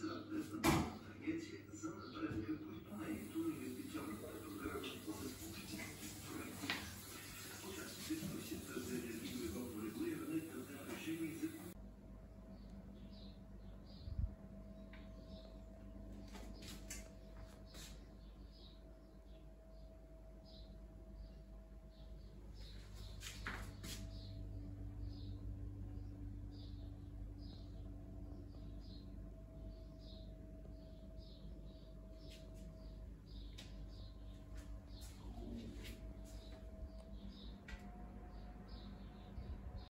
this